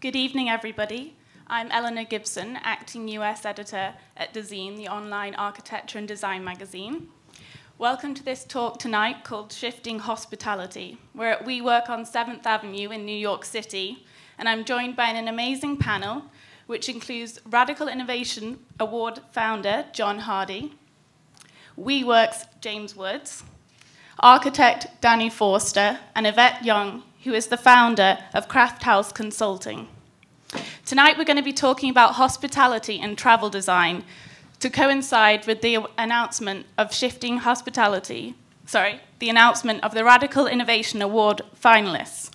Good evening, everybody. I'm Eleanor Gibson, acting US editor at Dezeen, the online architecture and design magazine. Welcome to this talk tonight called Shifting Hospitality. We're at WeWork on 7th Avenue in New York City, and I'm joined by an amazing panel, which includes Radical Innovation Award founder John Hardy, WeWork's James Woods, architect Danny Forster, and Yvette Jong, who is the founder of Craft House Consulting. Tonight we're going to be talking about hospitality and travel design to coincide with the announcement of shifting hospitality, sorry, the announcement of the Radical Innovation Award finalists.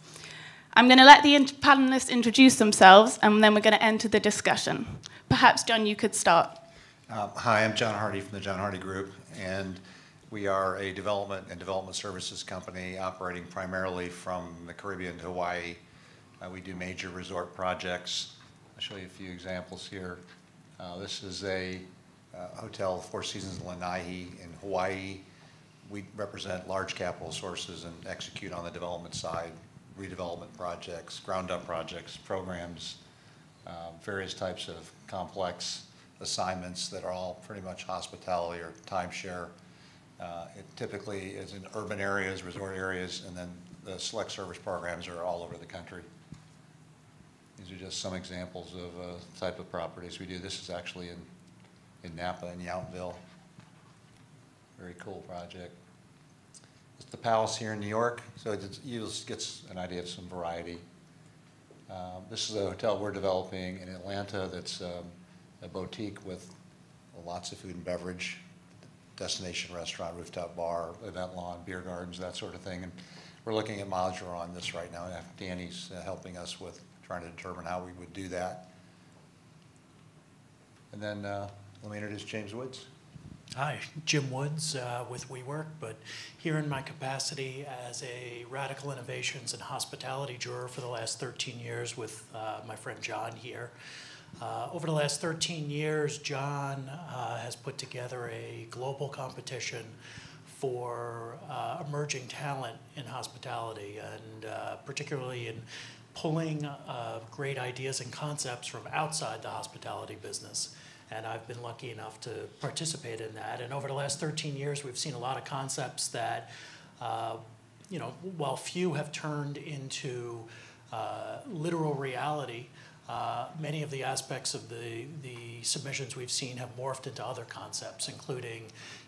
I'm going to let the panelists introduce themselves and then we're going to enter the discussion. Perhaps, John, you could start. Uh, hi, I'm John Hardy from the John Hardy Group, and we are a development and development services company operating primarily from the Caribbean to Hawaii. Uh, we do major resort projects. I'll show you a few examples here. Uh, this is a uh, hotel, Four Seasons Lanai in Hawaii. We represent large capital sources and execute on the development side, redevelopment projects, ground up projects, programs, uh, various types of complex assignments that are all pretty much hospitality or timeshare uh, It typically is in urban areas, resort areas, and then the select service programs are all over the country. These are just some examples of uh, type of properties we do. This is actually in, in Napa and Yountville. Very cool project. It's the Palace here in New York, so you just gets an idea of some variety. Um, This is a hotel we're developing in Atlanta that's um, a boutique with lots of food and beverage destination restaurant, rooftop bar, event lawn, beer gardens, that sort of thing. And we're looking at modular on this right now. Danny's uh, helping us with trying to determine how we would do that. And then uh, let me introduce James Woods. Hi, Jim Woods uh, with WeWork, but here in my capacity as a radical innovations and hospitality juror for the last 13 years with uh, my friend John here. Uh, over the last 13 years, John uh, has put together a global competition for uh, emerging talent in hospitality, and uh, particularly in pulling uh, great ideas and concepts from outside the hospitality business. And I've been lucky enough to participate in that. And over the last 13 years, we've seen a lot of concepts that, uh, you know, while few have turned into literal reality, uh, many of the aspects of the, the submissions we've seen have morphed into other concepts, including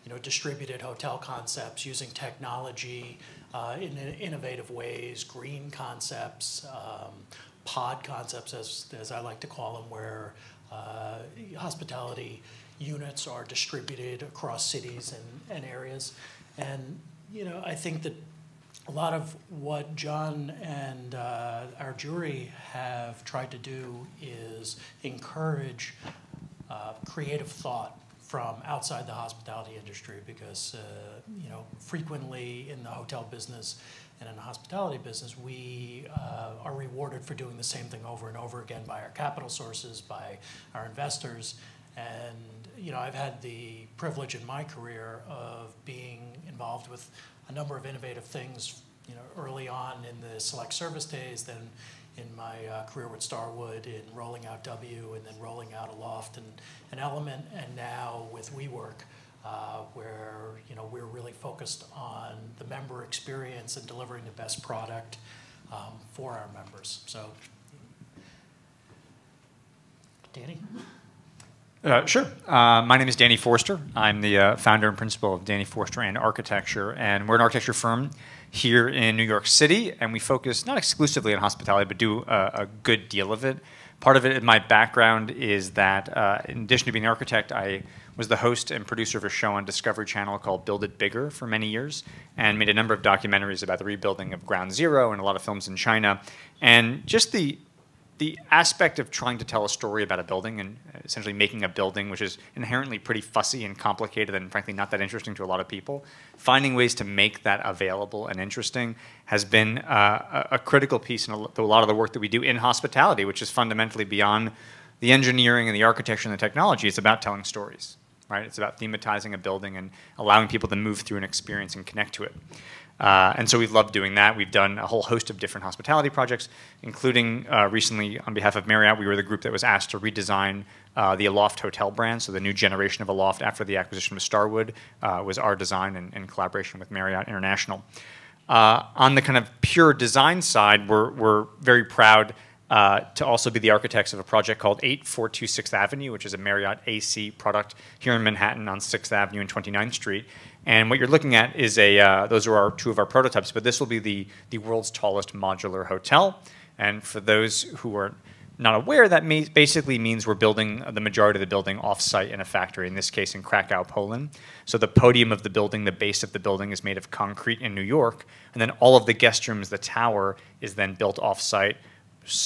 you know, distributed hotel concepts using technology uh, in innovative ways, green concepts, um, pod concepts, as, as I like to call them, where uh, hospitality units are distributed across cities and, and areas. And you know, I think that a lot of what John and uh, our jury have tried to do is encourage uh, creative thought from outside the hospitality industry because uh, you know frequently in the hotel business and in the hospitality business we uh, are rewarded for doing the same thing over and over again by our capital sources by our investors. And you know I've had the privilege in my career of being involved with a number of innovative things, you know, early on in the select service days, then in my uh, career with Starwood in rolling out W and then rolling out Aloft and an element, and now with WeWork, uh, where you know we're really focused on the member experience and delivering the best product um, for our members. So, Danny. Uh, sure. Uh, my name is Danny Forster. I'm the uh, founder and principal of Danny Forster and Architecture, and we're an architecture firm here in New York City, and we focus not exclusively on hospitality, but do a, a good deal of it. Part of it in my background is that, uh, in addition to being an architect, I was the host and producer of a show on Discovery Channel called Build It Bigger for many years, and made a number of documentaries about the rebuilding of Ground Zero and a lot of films in China. And just the the aspect of trying to tell a story about a building and essentially making a building which is inherently pretty fussy and complicated and frankly not that interesting to a lot of people, finding ways to make that available and interesting has been uh, a, critical piece in a, lot of the work that we do in hospitality, which is fundamentally beyond the engineering and the architecture and the technology. It's about telling stories, right? It's about thematizing a building and allowing people to move through an experience and connect to it. Uh, and so we've loved doing that. We've done a whole host of different hospitality projects, including uh, recently on behalf of Marriott, we were the group that was asked to redesign uh, the Aloft Hotel brand. So the new generation of Aloft after the acquisition of Starwood uh, was our design in, in, collaboration with Marriott International. Uh, on the kind of pure design side, we're, we're very proud uh, to also be the architects of a project called 8426 6th Avenue, which is a Marriott AC product here in Manhattan on 6th Avenue and 29th Street. And what you're looking at is a, uh, those are our two of our prototypes, but this will be the, the world's tallest modular hotel. And for those who are not aware, that basically means we're building the majority of the building off-site in a factory, in this case in Krakow, Poland. So the podium of the building, the base of the building is made of concrete in New York, and then all of the guest rooms, the tower, is then built off-site,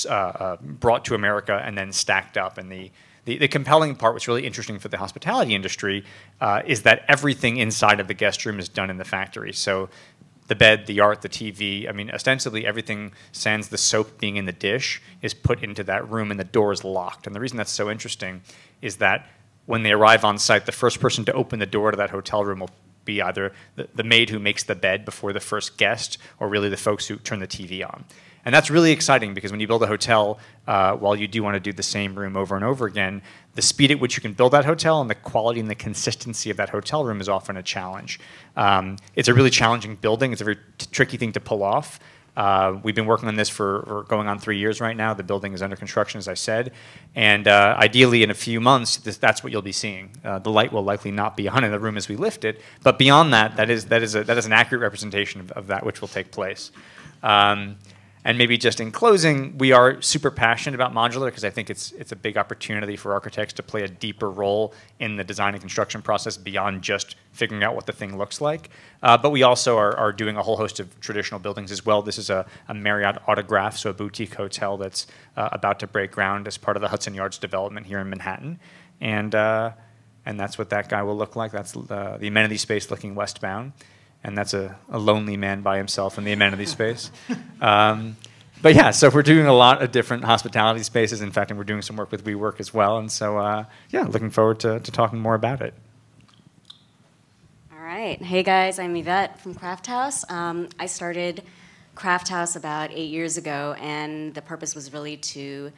uh, uh, brought to America, and then stacked up. And the the, the compelling part, what's really interesting for the hospitality industry, uh, is that everything inside of the guest room is done in the factory. So the bed, the art, the TV, I mean, ostensibly everything, sans the soap being in the dish, is put into that room and the door is locked. And the reason that's so interesting is that when they arrive on site, the first person to open the door to that hotel room will be either the, the maid who makes the bed before the first guest or really the folks who turn the TV on. And that's really exciting because when you build a hotel, uh, while you do want to do the same room over and over again, the speed at which you can build that hotel and the quality and the consistency of that hotel room is often a challenge. Um, it's a really challenging building. It's a very tricky thing to pull off. Uh, we've been working on this for, for, going on three years right now. The building is under construction, as I said. And uh, ideally, in a few months, this, that's what you'll be seeing. Uh, the light will likely not be on in the room as we lift it, but beyond that, that is, that is, a, that is an accurate representation of, of that which will take place. Um, and maybe just in closing, we are super passionate about modular because I think it's it's a big opportunity for architects to play a deeper role in the design and construction process beyond just figuring out what the thing looks like. Uh, but we also are, are doing a whole host of traditional buildings as well. This is a, a Marriott Autograph, so a boutique hotel that's uh, about to break ground as part of the Hudson Yards development here in Manhattan, and uh, and that's what that guy will look like. That's the amenity space looking westbound and that's a, a lonely man by himself in the amenity space. Um, but yeah, so we're doing a lot of different hospitality spaces. In fact, and we're doing some work with WeWork as well. And so, uh, yeah, looking forward to, to talking more about it. All right. Hey guys, I'm Yvette from Craft House. Um, I started Craft House about eight years ago, and the purpose was really to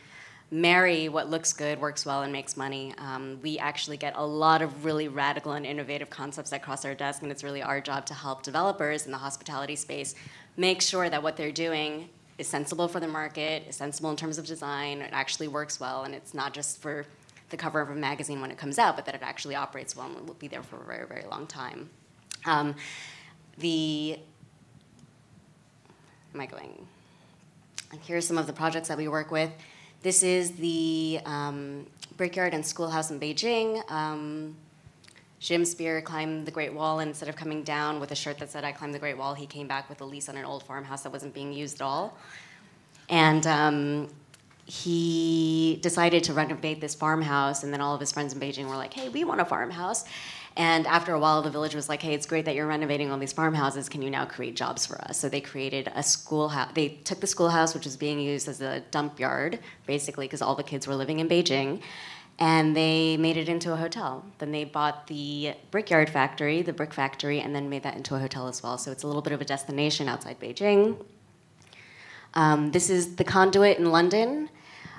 marry what looks good, works well, and makes money. Um, we actually get a lot of really radical and innovative concepts that cross our desk, and it's really our job to help developers in the hospitality space make sure that what they're doing is sensible for the market, is sensible in terms of design, it actually works well, and it's not just for the cover of a magazine when it comes out, but that it actually operates well and will be there for a very, very long time. Um, the, am I going? Here are some of the projects that we work with. This is the um, Brickyard and Schoolhouse in Beijing. Um, Jim Spear climbed the Great Wall, and instead of coming down with a shirt that said, I climbed the Great Wall, he came back with a lease on an old farmhouse that wasn't being used at all. And um, he decided to renovate this farmhouse, and then all of his friends in Beijing were like, hey, we want a farmhouse. And after a while, the village was like, hey, it's great that you're renovating all these farmhouses. Can you now create jobs for us? So they created a schoolhouse. They took the schoolhouse, which was being used as a dump yard, basically, because all the kids were living in Beijing, and they made it into a hotel. Then they bought the brickyard factory, the brick factory, and then made that into a hotel as well. So it's a little bit of a destination outside Beijing. Um, this is the Conduit in London.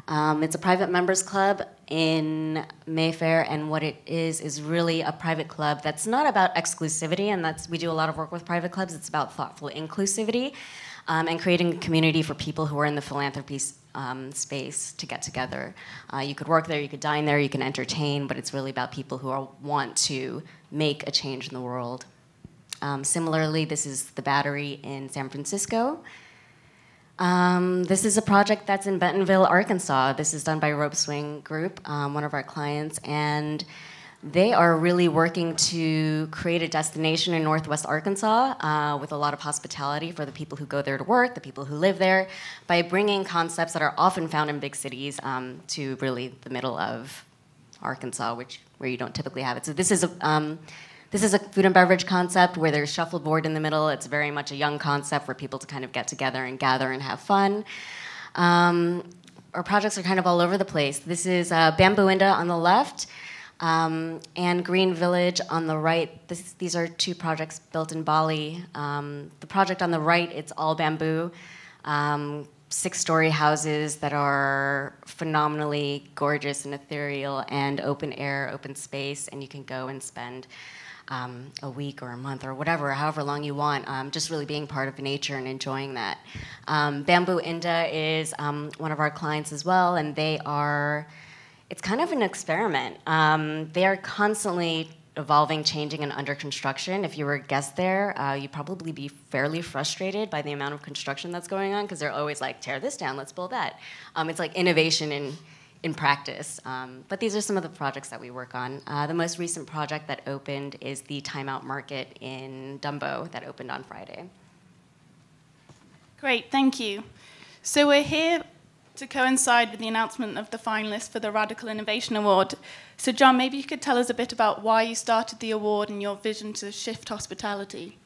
Um, it's a private members club in Mayfair, and what it is is really a private club that's not about exclusivity, and that's we do a lot of work with private clubs. It's about thoughtful inclusivity um, and creating a community for people who are in the philanthropy um, space to get together. Uh, you could work there, you could dine there, you can entertain, but it's really about people who are, want to make a change in the world. Um, similarly, this is the Battery in San Francisco. Um, this is a project that's in Bentonville, Arkansas. This is done by Rope Swing Group, um, one of our clients, and they are really working to create a destination in Northwest Arkansas uh, with a lot of hospitality for the people who go there to work, the people who live there, by bringing concepts that are often found in big cities um, to really the middle of Arkansas, which where you don't typically have it. So this is a um, this is a food and beverage concept where there's shuffleboard in the middle. It's very much a young concept for people to kind of get together and gather and have fun. Um, our projects are kind of all over the place. This is uh, Bambu Indah on the left. Um, and Green Village on the right, this, these are two projects built in Bali. Um, the project on the right, it's all bamboo. Um, six story houses that are phenomenally gorgeous and ethereal and open air, open space, and you can go and spend um, a week or a month or whatever, however long you want, um, just really being part of nature and enjoying that. Um, Bambu Indah is um, one of our clients as well, and they are, it's kind of an experiment. Um, they are constantly evolving, changing, and under construction. If you were a guest there, uh, you'd probably be fairly frustrated by the amount of construction that's going on because they're always like, tear this down, let's build that. Um, it's like innovation in, in practice. Um, but these are some of the projects that we work on. Uh, the most recent project that opened is the Time Out Market in Dumbo that opened on Friday. Great, thank you. So we're here to coincide with the announcement of the finalists for the Radical Innovation Award. So, John, maybe you could tell us a bit about why you started the award and your vision to shift hospitality.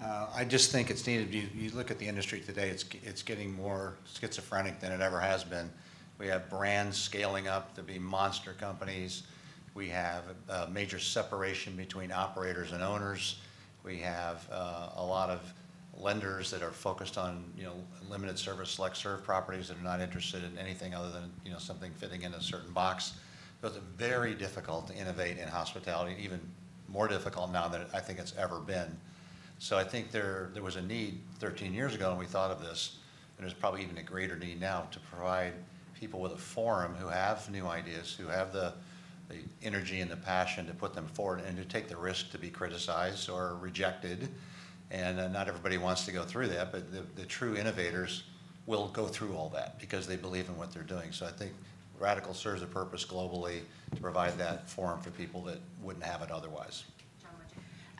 Uh, I just think it's needed. You, you look at the industry today; it's it's getting more schizophrenic than it ever has been. We have brands scaling up to be monster companies. We have a major separation between operators and owners. We have uh, a lot of lenders that are focused on, you know, limited service, select serve properties that are not interested in anything other than, you know, something fitting in a certain box. So it's very difficult to innovate in hospitality, even more difficult now than I think it's ever been. So I think there, there was a need 13 years ago when we thought of this, and there's probably even a greater need now to provide people with a forum who have new ideas, who have the, the energy and the passion to put them forward and to take the risk to be criticized or rejected. And uh, not everybody wants to go through that, but the, the true innovators will go through all that because they believe in what they're doing. So I think Radical serves a purpose globally to provide that forum for people that wouldn't have it otherwise.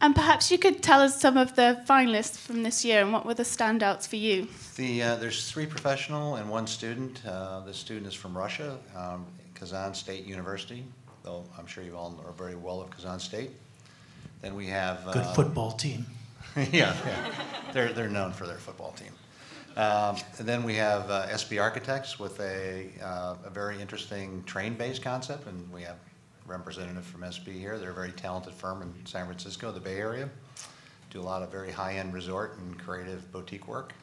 And perhaps you could tell us some of the finalists from this year and what were the standouts for you? The, uh, there's three professional and one student. Uh, the student is from Russia, um, Kazan State University, though I'm sure you all are very well of Kazan State. Then we have... Good uh, football team. yeah, yeah. They're, they're known for their football team. Um, and then we have uh, SB Architects with a, uh, a very interesting train-based concept, and we have representative from SB here. They're a very talented firm in San Francisco, the Bay Area. Do a lot of very high-end resort and creative boutique work.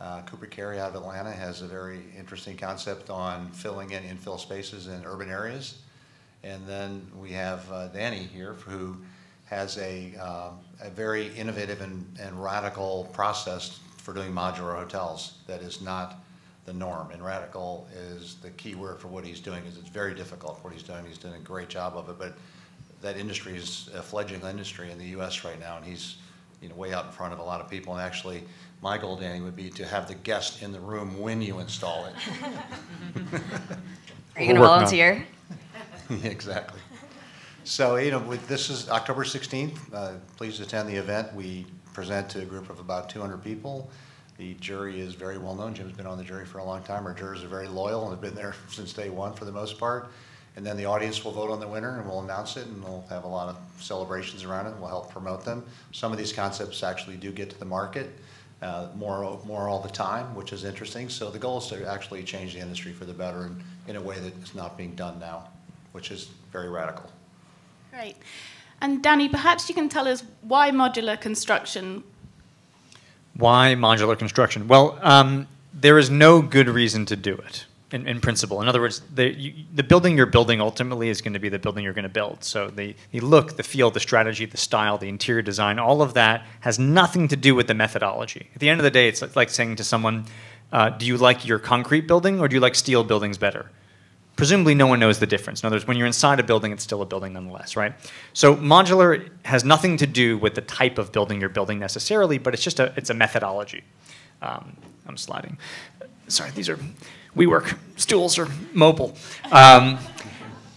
Uh, Cooper Carry out of Atlanta has a very interesting concept on filling in infill spaces in urban areas. And then we have uh, Danny here who has a, um, a very innovative and, and radical process for doing modular hotels that is not the norm. And radical is the key word for what he's doing. Is it's very difficult what he's doing. He's doing a great job of it, but that industry is a fledgling industry in the U.S. right now, and he's you know way out in front of a lot of people. And actually, my goal, Danny, would be to have the guest in the room when you install it. Are you going to volunteer? exactly. So, you know, with, this is October 16th. Uh, please attend the event. We present to a group of about 200 people. The jury is very well known. Jim's been on the jury for a long time. Our jurors are very loyal and have been there since day one for the most part. And then the audience will vote on the winner and we'll announce it and we'll have a lot of celebrations around it and we'll help promote them. Some of these concepts actually do get to the market uh, more, more all the time, which is interesting. So the goal is to actually change the industry for the better in, in a way that is not being done now, which is very radical. Great. And Danny, perhaps you can tell us why modular construction why modular construction? Well, um, there is no good reason to do it in, in principle. In other words, the, you, the building you're building ultimately is going to be the building you're going to build. So the, the look, the feel, the strategy, the style, the interior design, all of that has nothing to do with the methodology. At the end of the day, it's like saying to someone, uh, do you like your concrete building or do you like steel buildings better? Presumably no one knows the difference. In other words, when you're inside a building, it's still a building nonetheless, right? So modular has nothing to do with the type of building you're building necessarily, but it's just a, it's a methodology. Um, I'm sliding. Sorry, these are WeWork stools are mobile. Um,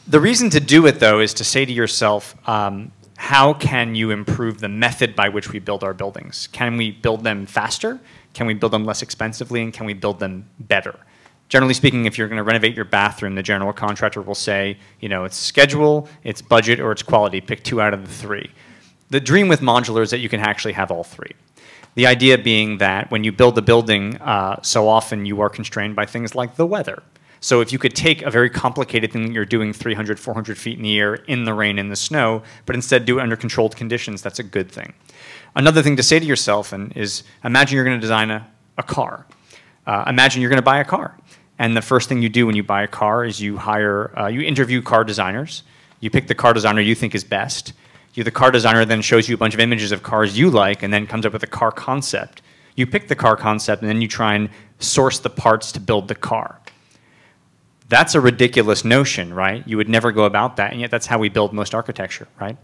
the reason to do it, though, is to say to yourself, um, how can you improve the method by which we build our buildings? Can we build them faster? Can we build them less expensively? And can we build them better? Generally speaking, if you're going to renovate your bathroom, the general contractor will say, you know, it's schedule, it's budget, or it's quality. Pick two out of the three. The dream with modular is that you can actually have all three. The idea being that when you build a building, uh, so often you are constrained by things like the weather. So if you could take a very complicated thing that you're doing 300, 400 feet in the air, in the rain, in the snow, but instead do it under controlled conditions, that's a good thing. Another thing to say to yourself and is imagine you're going to design a, a car. Uh, imagine you're going to buy a car. And the first thing you do when you buy a car is you hire, uh, you interview car designers. You pick the car designer you think is best. You, the car designer then shows you a bunch of images of cars you like and then comes up with a car concept. You pick the car concept and then you try and source the parts to build the car. That's a ridiculous notion, right? You would never go about that, and yet that's how we build most architecture, right?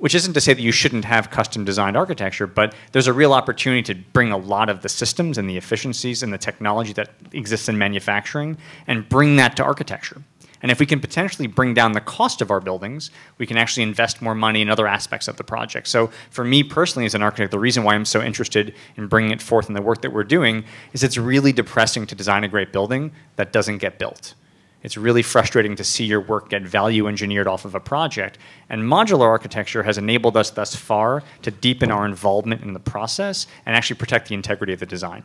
Which isn't to say that you shouldn't have custom designed architecture, but there's a real opportunity to bring a lot of the systems and the efficiencies and the technology that exists in manufacturing and bring that to architecture. And if we can potentially bring down the cost of our buildings, we can actually invest more money in other aspects of the project. So for me personally as an architect, the reason why I'm so interested in bringing it forth in the work that we're doing is it's really depressing to design a great building that doesn't get built. It's really frustrating to see your work get value engineered off of a project. And modular architecture has enabled us thus far to deepen our involvement in the process and actually protect the integrity of the design.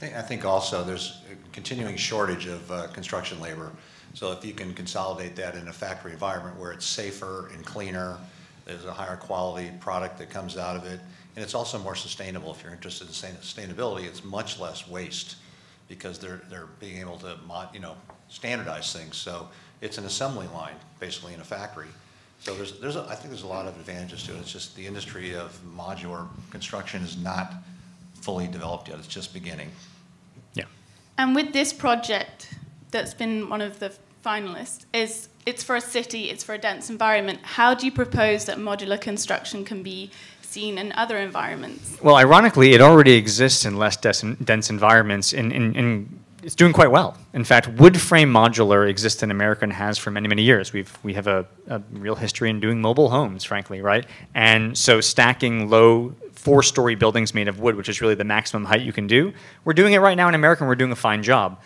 I think, also there's a continuing shortage of uh, construction labor. So if you can consolidate that in a factory environment where it's safer and cleaner, there's a higher quality product that comes out of it, and it's also more sustainable. If you're interested in sustainability, it's much less waste because they're, they're being able to, you know, standardize things. So it's an assembly line, basically, in a factory. So there's, there's a, I think there's a lot of advantages to it. It's just the industry of modular construction is not fully developed yet. It's just beginning. Yeah. And with this project that's been one of the finalists, is it's for a city, it's for a dense environment. How do you propose that modular construction can be seen in other environments? Well, ironically, it already exists in less dense environments in, in, in it's doing quite well. In fact, wood frame modular exists in America and has for many, many years. We've, we have a, a, real history in doing mobile homes, frankly, right? And so stacking low four-story buildings made of wood, which is really the maximum height you can do, we're doing it right now in America and we're doing a fine job.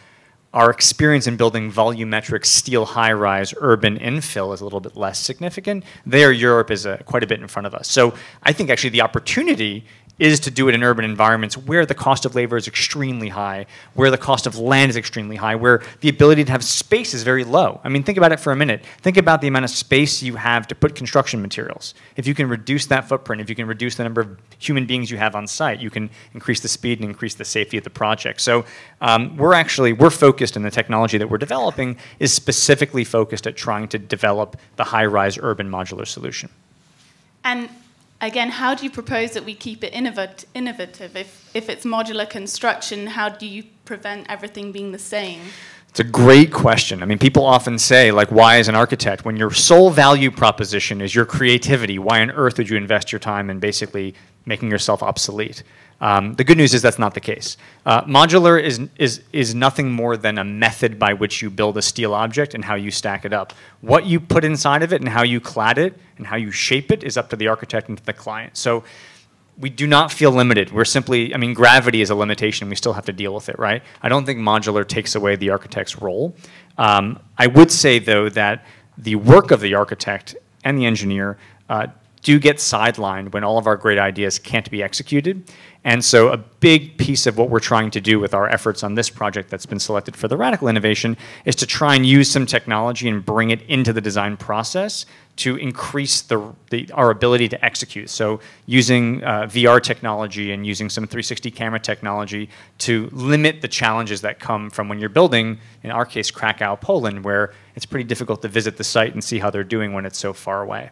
Our experience in building volumetric steel high-rise urban infill is a little bit less significant. There, Europe is a, quite a bit in front of us. So I think actually the opportunity is to do it in urban environments where the cost of labor is extremely high, where the cost of land is extremely high, where the ability to have space is very low. I mean, think about it for a minute. Think about the amount of space you have to put construction materials. If you can reduce that footprint, if you can reduce the number of human beings you have on site, you can increase the speed and increase the safety of the project. So um, we're actually, we're focused in the technology that we're developing is specifically focused at trying to develop the high-rise urban modular solution. And again, how do you propose that we keep it innovative? If, if it's modular construction, how do you prevent everything being the same? It's a great question. I mean, people often say, like, why as an architect, when your sole value proposition is your creativity, why on earth would you invest your time in basically making yourself obsolete? Um, the good news is that's not the case. Uh, modular is, is, is nothing more than a method by which you build a steel object and how you stack it up. What you put inside of it and how you clad it and how you shape it is up to the architect and to the client. So we do not feel limited. We're simply, I mean, gravity is a limitation. We still have to deal with it, right? I don't think modular takes away the architect's role. Um, I would say, though, that the work of the architect and the engineer uh, do get sidelined when all of our great ideas can't be executed. And so a big piece of what we're trying to do with our efforts on this project that's been selected for the radical innovation is to try and use some technology and bring it into the design process to increase the, the our ability to execute. So using uh, VR technology and using some 360 camera technology to limit the challenges that come from when you're building, in our case, Krakow, Poland, where it's pretty difficult to visit the site and see how they're doing when it's so far away.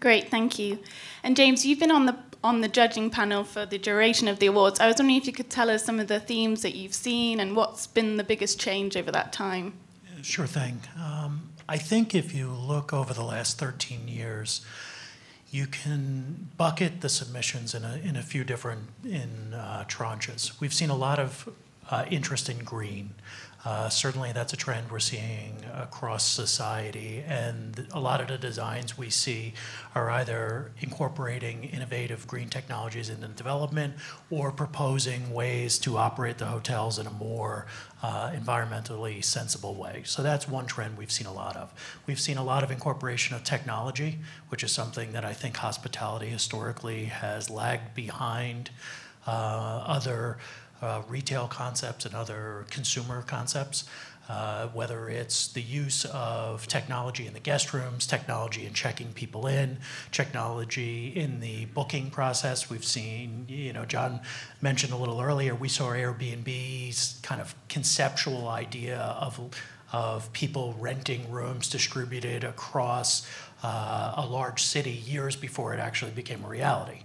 Great, thank you. And James, you've been on the on the judging panel for the duration of the awards. I was wondering if you could tell us some of the themes that you've seen and what's been the biggest change over that time. Sure thing. Um, I think if you look over the last 13 years, you can bucket the submissions in a, in a few different in uh, tranches. We've seen a lot of uh, interest in green. Uh, certainly, that's a trend we're seeing across society, and a lot of the designs we see are either incorporating innovative green technologies into development or proposing ways to operate the hotels in a more uh, environmentally sensible way. So that's one trend we've seen a lot of. We've seen a lot of incorporation of technology, which is something that I think hospitality historically has lagged behind uh, other uh, retail concepts and other consumer concepts. Uh, whether it's the use of technology in the guest rooms, technology in checking people in, technology in the booking process. We've seen, you know, John mentioned a little earlier, we saw Airbnb's kind of conceptual idea of, of people renting rooms distributed across uh, a large city years before it actually became a reality.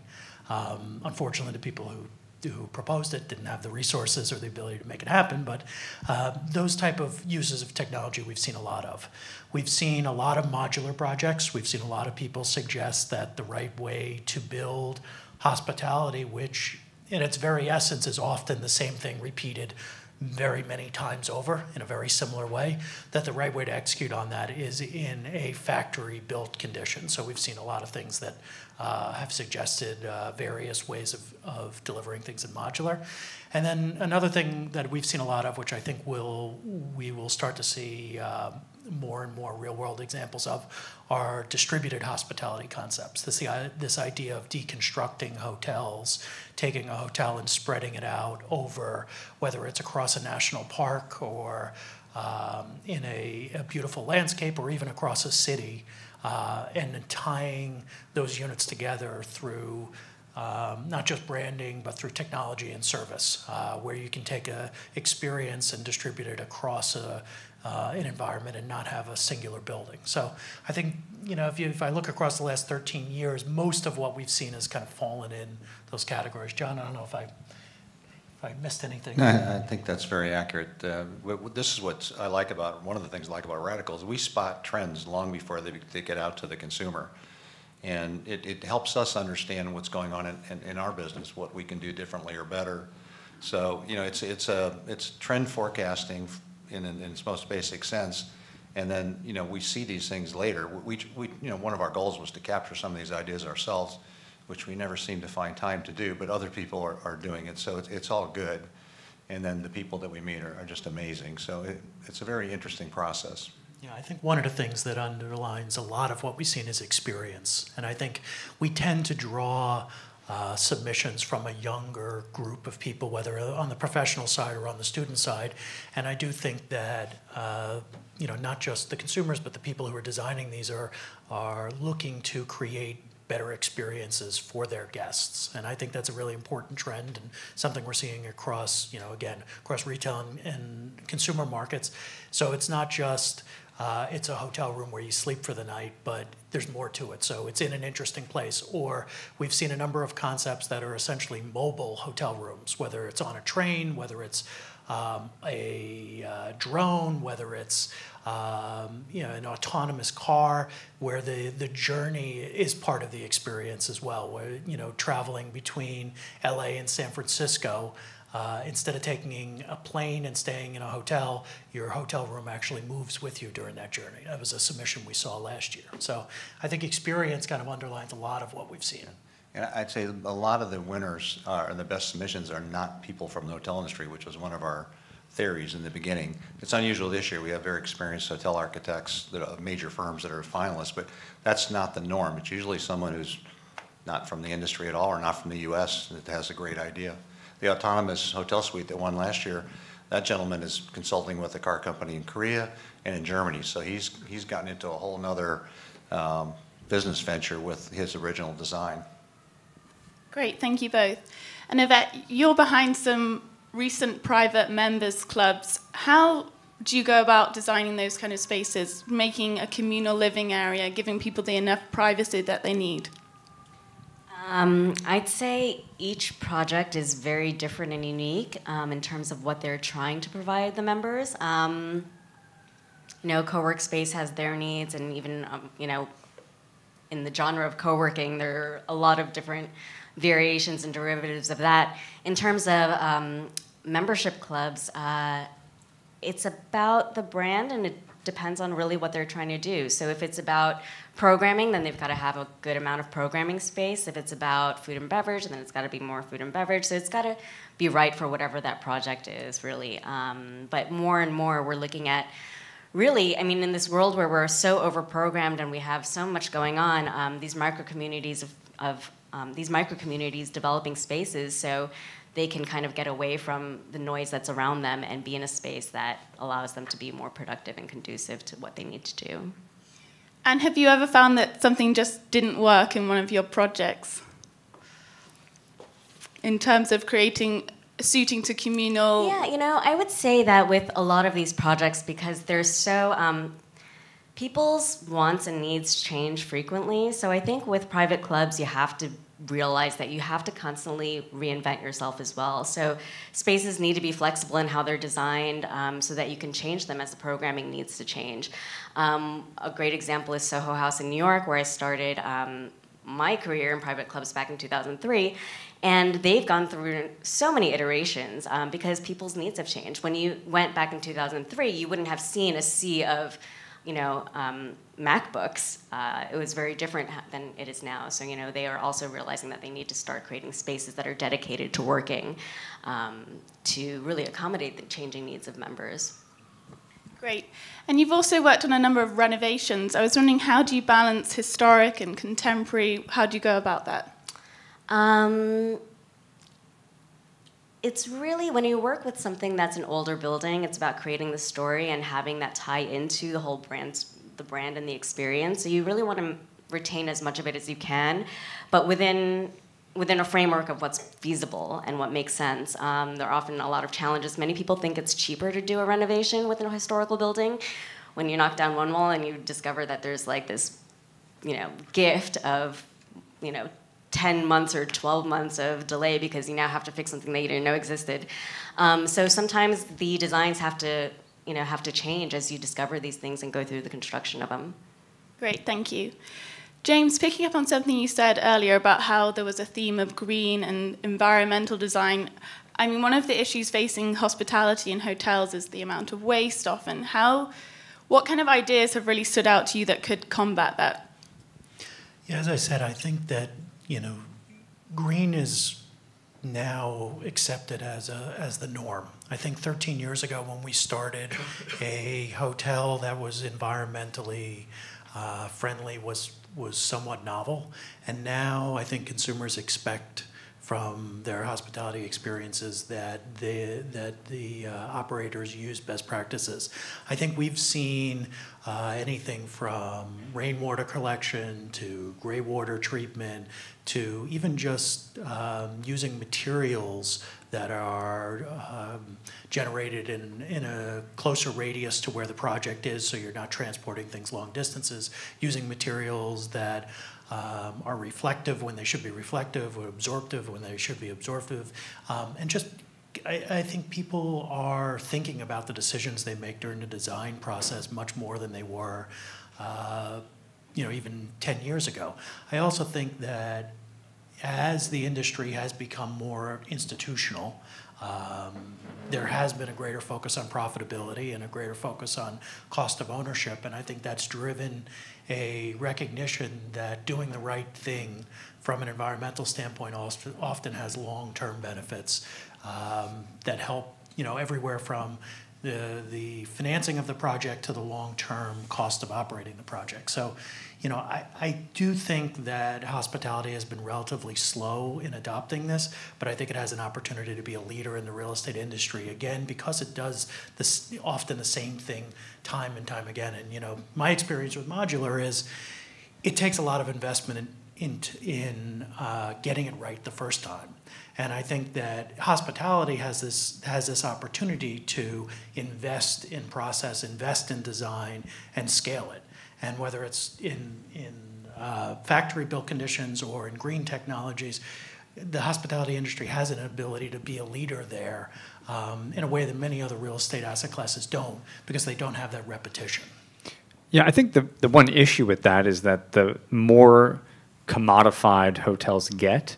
Um, unfortunately, the people who who proposed it didn't have the resources or the ability to make it happen, but uh, those type of uses of technology we've seen a lot of. We've seen a lot of modular projects. We've seen a lot of people suggest that the right way to build hospitality, which in its very essence is often the same thing repeated very many times over in a very similar way, that the right way to execute on that is in a factory built condition. So we've seen a lot of things that uh, have suggested uh, various ways of, of delivering things in modular. And then another thing that we've seen a lot of, which I think will we will start to see uh, more and more real world examples of, are distributed hospitality concepts. This, this idea of deconstructing hotels, taking a hotel and spreading it out over whether it's across a national park or um, in a, a beautiful landscape or even across a city uh, and tying those units together through um, not just branding, but through technology and service, uh, where you can take a experience and distribute it across a, uh, an environment and not have a singular building. So I think you know if, you, if I look across the last 13 years, most of what we've seen has kind of fallen in those categories. John, I don't know if I I missed anything. I, I think that's very accurate. Uh, this is what I like about, one of the things I like about Radicals. We spot trends long before they, they get out to the consumer. And it, it helps us understand what's going on in, in, in, our business, what we can do differently or better. So, you know, it's, it's, a, it's trend forecasting in, in, in its most basic sense. And then, you know, we see these things later. We, we, you know, one of our goals was to capture some of these ideas ourselves which we never seem to find time to do, but other people are, are doing it. So it's, it's all good. And then the people that we meet are, are just amazing. So it, it's a very interesting process. Yeah, I think one of the things that underlines a lot of what we've seen is experience. And I think we tend to draw uh, submissions from a younger group of people, whether on the professional side or on the student side. And I do think that uh, you know not just the consumers, but the people who are designing these are are looking to create better experiences for their guests. And I think that's a really important trend and something we're seeing across, you know, again, across retail and, and consumer markets. So it's not just uh, it's a hotel room where you sleep for the night, but there's more to it. So it's in an interesting place. Or we've seen a number of concepts that are essentially mobile hotel rooms, whether it's on a train, whether it's um, a uh, drone, whether it's um, you know an autonomous car, where the the journey is part of the experience as well. Where you know traveling between L.A. and San Francisco. Uh, instead of taking a plane and staying in a hotel, your hotel room actually moves with you during that journey. That was a submission we saw last year. So I think experience kind of underlines a lot of what we've seen. And I'd say a lot of the winners are, and the best submissions are not people from the hotel industry, which was one of our theories in the beginning. It's unusual this year. We have very experienced hotel architects that are major firms that are finalists, but that's not the norm. It's usually someone who's not from the industry at all or not from the U.S. that has a great idea. The autonomous hotel suite that won last year, that gentleman is consulting with a car company in Korea and in Germany. So he's he's gotten into a whole other um, business venture with his original design. Great, thank you both. And Yvette, you're behind some recent private members clubs. How do you go about designing those kind of spaces, making a communal living area, giving people the enough privacy that they need? Um, I'd say each project is very different and unique um, in terms of what they're trying to provide the members. Um, you know, co-work space has their needs, and even um, you know, in the genre of co-working, there are a lot of different variations and derivatives of that. In terms of um, membership clubs, uh, it's about the brand and it depends on really what they're trying to do. So if it's about programming, then they've got to have a good amount of programming space. If it's about food and beverage, then it's got to be more food and beverage. So it's got to be right for whatever that project is, really. Um, but more and more, we're looking at really, I mean, in this world where we're so overprogrammed and we have so much going on, um, these micro communities of, of um, these micro communities developing spaces. So they can kind of get away from the noise that's around them and be in a space that allows them to be more productive and conducive to what they need to do. And have you ever found that something just didn't work in one of your projects? In terms of creating suiting to communal Yeah, you know, I would say that with a lot of these projects, because they're so, um, people's wants and needs change frequently. So I think with private clubs, you have to realize that you have to constantly reinvent yourself as well. So spaces need to be flexible in how they're designed um, so that you can change them as the programming needs to change. Um, a great example is Soho House in New York, where I started um, my career in private clubs back in 2003. And they've gone through so many iterations um, because people's needs have changed. When you went back in 2003, you wouldn't have seen a sea of you know, um, MacBooks, uh, it was very different than it is now. So, you know, they are also realizing that they need to start creating spaces that are dedicated to working um, to really accommodate the changing needs of members. Great. And you've also worked on a number of renovations. I was wondering, how do you balance historic and contemporary? How do you go about that? Um, it's really when you work with something that's an older building, it's about creating the story and having that tie into the whole brand, the brand and the experience. So you really want to retain as much of it as you can, but within within a framework of what's feasible and what makes sense. Um, there are often a lot of challenges. Many people think it's cheaper to do a renovation within a historical building. When you knock down one wall and you discover that there's like this, you know, gift of, you know, 10 months or 12 months of delay because you now have to fix something that you didn't know existed. Um, so sometimes the designs have to, you know, have to change as you discover these things and go through the construction of them. Great, thank you. James, picking up on something you said earlier about how there was a theme of green and environmental design, I mean, one of the issues facing hospitality and hotels is the amount of waste often. How, what kind of ideas have really stood out to you that could combat that? Yeah, as I said, I think that you know, green is now accepted as a, as the norm. I think 13 years ago when we started, a hotel that was environmentally uh, friendly was was somewhat novel, and now I think consumers expect from their hospitality experiences that the that the uh, operators use best practices. I think we've seen uh, anything from rainwater collection to gray water treatment to even just um, using materials that are um, generated in, in a closer radius to where the project is so you're not transporting things long distances, using materials that um, are reflective when they should be reflective, or absorptive when they should be absorptive, um, and just I, I, think people are thinking about the decisions they make during the design process much more than they were, uh, you know, even 10 years ago. I also think that as the industry has become more institutional, um, there has been a greater focus on profitability and a greater focus on cost of ownership, and I think that's driven a recognition that doing the right thing from an environmental standpoint often has long-term benefits um, that help, you know, everywhere from the, the financing of the project to the long-term cost of operating the project. So, you know, I, I do think that hospitality has been relatively slow in adopting this, but I think it has an opportunity to be a leader in the real estate industry again because it does this often the same thing time and time again. And you know, my experience with modular is it takes a lot of investment in in, in uh, getting it right the first time. And I think that hospitality has this has this opportunity to invest in process, invest in design, and scale it and whether it's in, in uh, factory built conditions or in green technologies, the hospitality industry has an ability to be a leader there um, in a way that many other real estate asset classes don't because they don't have that repetition. Yeah, I think the, the one issue with that is that the more commodified hotels get,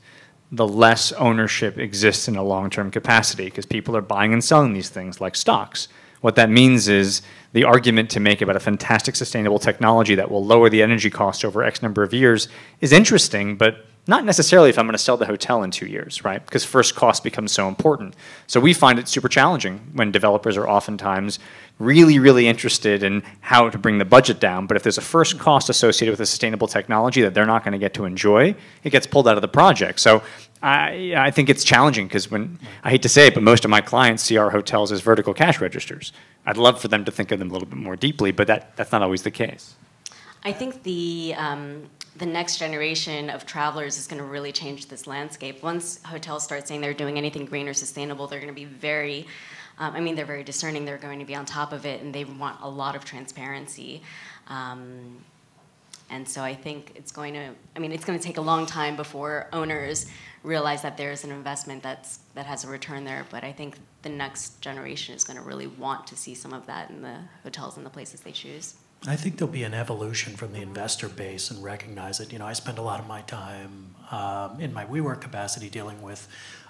the less ownership exists in a long term capacity because people are buying and selling these things like stocks. What that means is the argument to make about a fantastic sustainable technology that will lower the energy cost over X number of years is interesting, but not necessarily if I'm going to sell the hotel in two years, right? Because first cost becomes so important. So we find it super challenging when developers are oftentimes really, really interested in how to bring the budget down. But if there's a first cost associated with a sustainable technology that they're not going to get to enjoy, it gets pulled out of the project. So I, I think it's challenging because when I hate to say it, but most of my clients see our hotels as vertical cash registers. I'd love for them to think of them a little bit more deeply, but that, that's not always the case. I think the um, the next generation of travelers is going to really change this landscape. Once hotels start saying they're doing anything green or sustainable, they're going to be very, um, I mean, they're very discerning. They're going to be on top of it, and they want a lot of transparency. Um, and so I think it's going to, I mean, it's going to take a long time before owners realize that there's an investment that's, that has a return there. But I think the next generation is going to really want to see some of that in the hotels and the places they choose. I think there'll be an evolution from the investor base and recognize it. You know, I spend a lot of my time um, in my WeWork capacity dealing with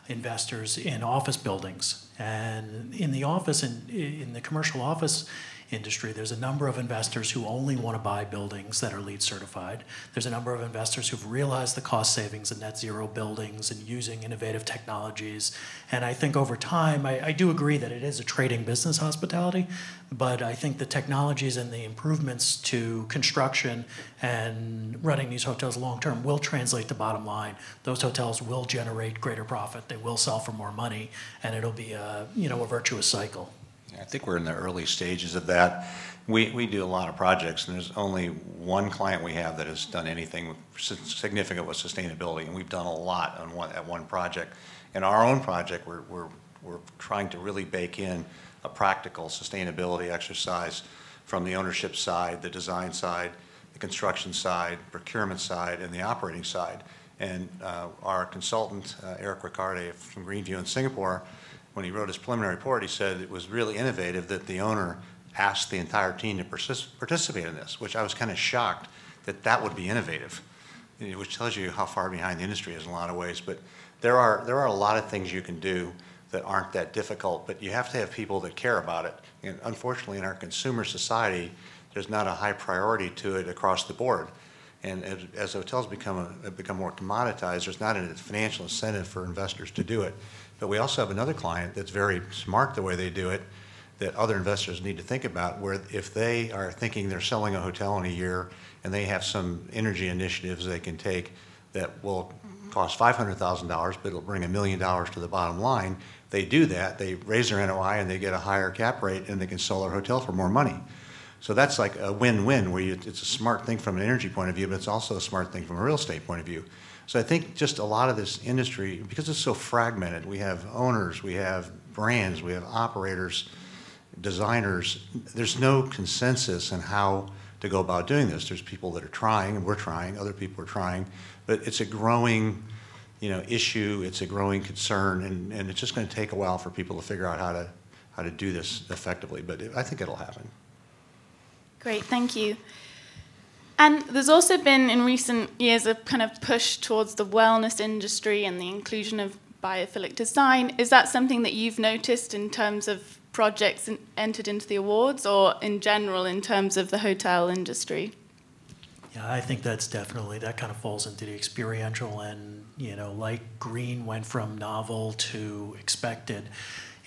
investors in office buildings. And in the office, in, in the commercial office industry, there's a number of investors who only want to buy buildings that are LEED certified. There's a number of investors who've realized the cost savings in net zero buildings and using innovative technologies. And I think over time, I, I do agree that it is a trading business hospitality, but I think the technologies and the improvements to construction and running these hotels long term will translate to bottom line. Those hotels will generate greater profit. They will sell for more money, and it'll be a you know a virtuous cycle. I think we're in the early stages of that. We, we do a lot of projects, and there's only one client we have that has done anything significant with sustainability, and we've done a lot on one, at one project. In our own project, we're, we're, we're trying to really bake in a practical sustainability exercise from the ownership side, the design side, the construction side, procurement side, and the operating side. And uh, our consultant, uh, Eric Ricaurte from Greenview in Singapore, when he wrote his preliminary report, he said it was really innovative that the owner asked the entire team to participate in this, which I was kind of shocked that that would be innovative, which tells you how far behind the industry is in a lot of ways. But there are, there are a lot of things you can do that aren't that difficult, but you have to have people that care about it. And unfortunately, in our consumer society, there's not a high priority to it across the board. And as, as hotels become, a, become more commoditized, there's not a financial incentive for investors to do it. But we also have another client that's very smart the way they do it that other investors need to think about where if they are thinking they're selling a hotel in a year and they have some energy initiatives they can take that will cost $500,000 but it'll bring a million dollars to the bottom line, they do that, they raise their NOI and they get a higher cap rate and they can sell their hotel for more money. So that's like a win-win where you, it's a smart thing from an energy point of view, but it's also a smart thing from a real estate point of view. So I think just a lot of this industry, because it's so fragmented, we have owners, we have brands, we have operators, designers, there's no consensus on how to go about doing this. There's people that are trying, and we're trying, other people are trying, but it's a growing you know, issue, it's a growing concern, and, and it's just going to take a while for people to figure out how to, how to do this effectively, but it, I think it'll happen. Great, thank you. And there's also been in recent years a kind of push towards the wellness industry and the inclusion of biophilic design. Is that something that you've noticed in terms of projects in, entered into the awards or in general in terms of the hotel industry? Yeah, I think that's definitely, that kind of falls into the experiential and, you know, like green went from novel to expected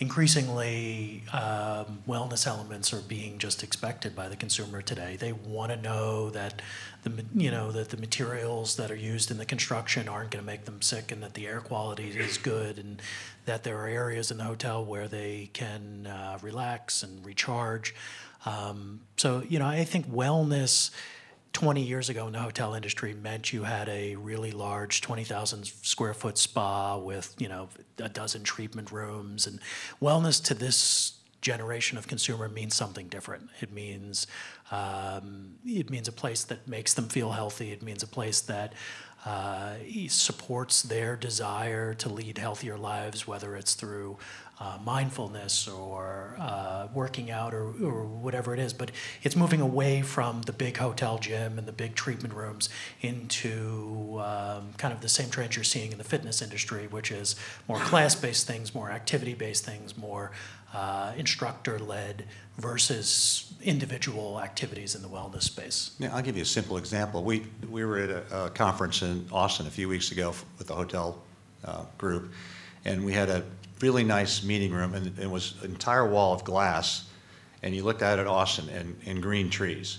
increasingly um, wellness elements are being just expected by the consumer today. They want to know that the you know that the materials that are used in the construction aren't going to make them sick, and that the air quality is good, and that there are areas in the hotel where they can uh, relax and recharge. Um, so you know, I think wellness 20 years ago in the hotel industry meant you had a really large 20,000 square foot spa with, you know, a dozen treatment rooms. And wellness to this generation of consumer means something different. It means um, it means a place that makes them feel healthy. It means a place that uh, supports their desire to lead healthier lives, whether it's through uh, mindfulness or uh, working out or, or whatever it is. But it's moving away from the big hotel gym and the big treatment rooms into um, kind of the same trends you're seeing in the fitness industry, which is more class based things, more activity based things, more uh, instructor-led versus individual activities in the wellness space? Yeah, I'll give you a simple example. We, we were at a, a conference in Austin a few weeks ago with the hotel uh, group, and we had a really nice meeting room, and it was an entire wall of glass, and you looked out at Austin and, and green trees.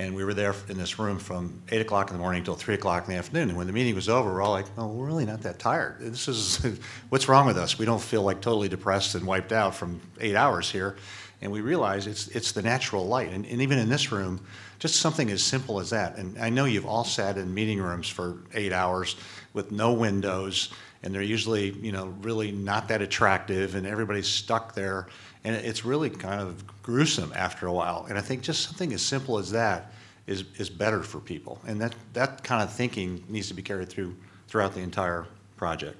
And we were there in this room from 8 o'clock in the morning till 3 o'clock in the afternoon. And when the meeting was over, we're all like, oh, we're really not that tired. This is, what's wrong with us? We don't feel like totally depressed and wiped out from eight hours here. And we realize it's, it's the natural light. And, and even in this room, just something as simple as that. And I know you've all sat in meeting rooms for eight hours with no windows, and they're usually, you know, really not that attractive, and everybody's stuck there. And it's really kind of gruesome after a while. And I think just something as simple as that is, is better for people. And that, that kind of thinking needs to be carried through throughout the entire project.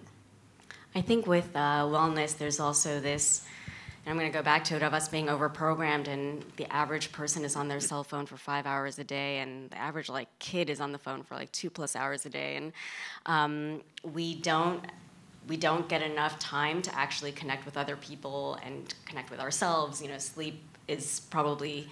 I think with uh, wellness, there's also this, and I'm going to go back to it, of us being overprogrammed, and the average person is on their cell phone for five hours a day, and the average like kid is on the phone for like two plus hours a day, and um, we don't we don't get enough time to actually connect with other people and connect with ourselves. You know, sleep is probably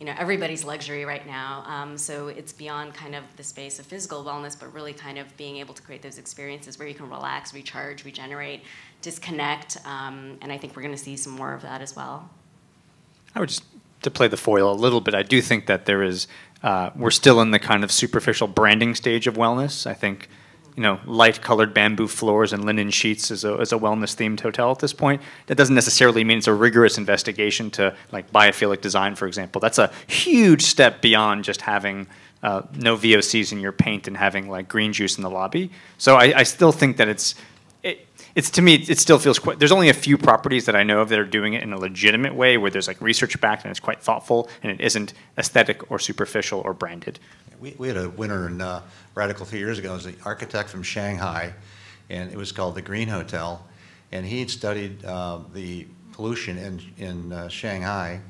you know everybody's luxury right now. Um, so it's beyond kind of the space of physical wellness, but really kind of being able to create those experiences where you can relax, recharge, regenerate, disconnect, um, and I think we're going to see some more of that as well. I would just to play the foil a little bit. I do think that there is uh, we're still in the kind of superficial branding stage of wellness. I think you know, light-colored bamboo floors and linen sheets as a, as a wellness-themed hotel at this point. That doesn't necessarily mean it's a rigorous investigation to like biophilic design, for example. That's a huge step beyond just having uh, no VOCs in your paint and having like green juice in the lobby. So I, I still think that it's it, it's to me it still feels quite there's only a few properties that i know of that are doing it in a legitimate way where there's like research backed and it's quite thoughtful and it isn't aesthetic or superficial or branded we, we had a winner in uh, Radical a few years ago. It was an architect from Shanghai, and it was called the Green Hotel. And he had studied uh, the pollution in, in uh, Shanghai,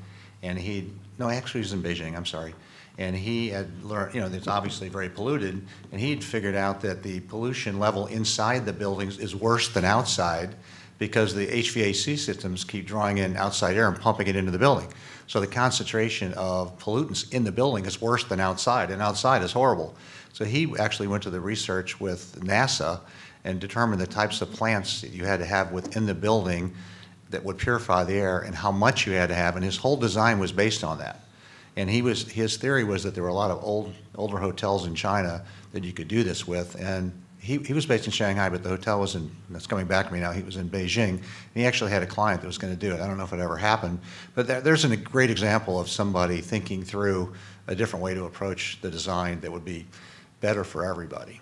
and he, no, actually he was in Beijing, I'm sorry. And he had learned, you know, it's obviously very polluted, and he'd figured out that the pollution level inside the buildings is worse than outside because the HVAC systems keep drawing in outside air and pumping it into the building. So the concentration of pollutants in the building is worse than outside, and outside is horrible. So he actually went to the research with NASA and determined the types of plants that you had to have within the building that would purify the air and how much you had to have, and his whole design was based on that. And he was his theory was that there were a lot of old older hotels in China that you could do this with, and he, he was based in Shanghai, but the hotel was in, that's coming back to me now, he was in Beijing. And he actually had a client that was going to do it. I don't know if it ever happened. But there, there's a great example of somebody thinking through a different way to approach the design that would be better for everybody.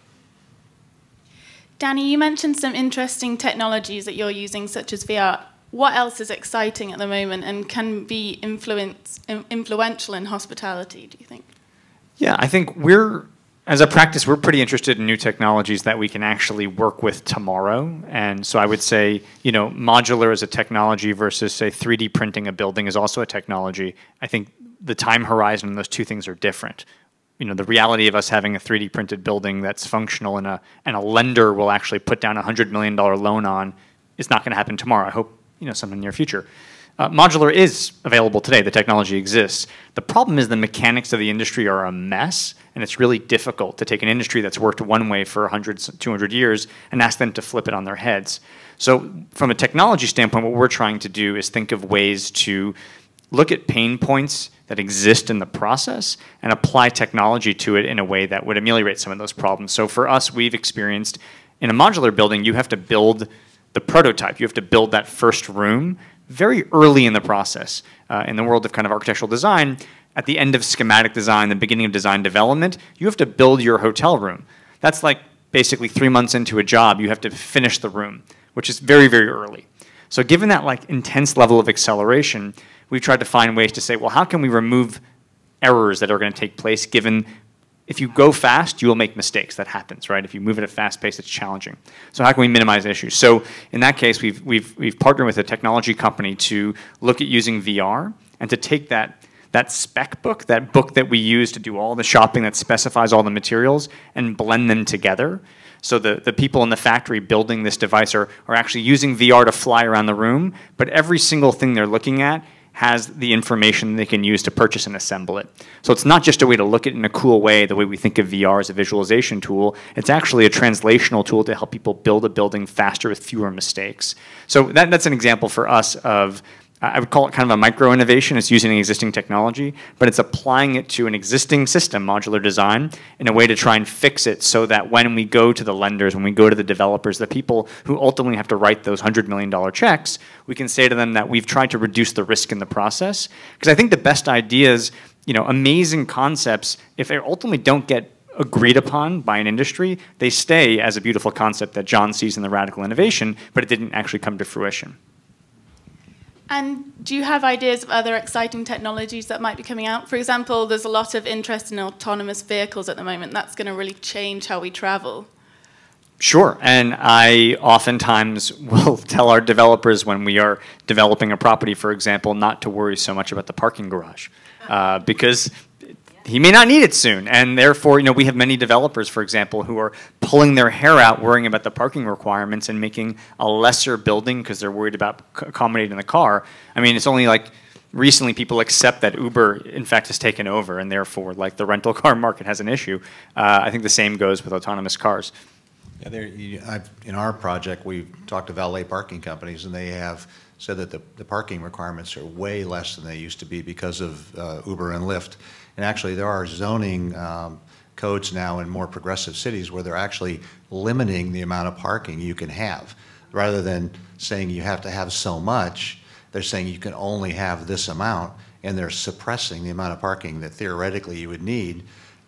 Danny, you mentioned some interesting technologies that you're using, such as VR. What else is exciting at the moment and can be influence, influential in hospitality, do you think? Yeah, I think we're as a practice, we're pretty interested in new technologies that we can actually work with tomorrow. And so I would say, you know, modular as a technology versus, say, 3D printing a building is also a technology. I think the time horizon on those two things are different. You know, the reality of us having a 3D printed building that's functional and a, and a lender will actually put down a $100 million loan on is not going to happen tomorrow. I hope, you know, some in the near future. Uh, modular is available today. The technology exists. The problem is the mechanics of the industry are a mess, and it's really difficult to take an industry that's worked one way for 100, 200 years and ask them to flip it on their heads. So, from a technology standpoint, what we're trying to do is think of ways to look at pain points that exist in the process and apply technology to it in a way that would ameliorate some of those problems. So, for us, we've experienced in a modular building, you have to build the prototype. You have to build that first room very early in the process. Uh, in the world of kind of architectural design, at the end of schematic design, the beginning of design development, you have to build your hotel room. That's like basically three months into a job, you have to finish the room, which is very, very early. So given that like intense level of acceleration, we've tried to find ways to say, well, how can we remove errors that are going to take place given if you go fast, you will make mistakes. That happens, right? If you move at a fast pace, it's challenging. So how can we minimize issues? So in that case, we've, we've, we've partnered with a technology company to look at using VR and to take that that spec book, that book that we use to do all the shopping that specifies all the materials, and blend them together. So the, the people in the factory building this device are, are actually using VR to fly around the room, but every single thing they're looking at has the information they can use to purchase and assemble it. So it's not just a way to look at it in a cool way, the way we think of VR as a visualization tool. It's actually a translational tool to help people build a building faster with fewer mistakes. So that, that's an example for us of I would call it kind of a micro innovation. It's using existing technology, but it's applying it to an existing system, modular design, in a way to try and fix it so that when we go to the lenders, when we go to the developers, the people who ultimately have to write those $100 million checks, we can say to them that we've tried to reduce the risk in the process. Because I think the best ideas, you know, amazing concepts, if they ultimately don't get agreed upon by an industry, they stay as a beautiful concept that John sees in the radical innovation, but it didn't actually come to fruition. And do you have ideas of other exciting technologies that might be coming out? For example, there's a lot of interest in autonomous vehicles at the moment. That's going to really change how we travel. Sure, and I oftentimes will tell our developers when we are developing a property, for example, not to worry so much about the parking garage, uh, because he may not need it soon. And therefore, you know, we have many developers, for example, who are pulling their hair out worrying about the parking requirements and making a lesser building because they're worried about accommodating the car. I mean, it's only like recently people accept that Uber, in fact, has taken over, and therefore, like the rental car market has an issue. Uh, I think the same goes with autonomous cars. Yeah, there, you, in our project, we've talked to valet parking companies, and they have said that the, the parking requirements are way less than they used to be because of uh, Uber and Lyft. And actually, there are zoning um, codes now in more progressive cities where they're actually limiting the amount of parking you can have. Rather than saying you have to have so much, they're saying you can only have this amount, and they're suppressing the amount of parking that theoretically you would need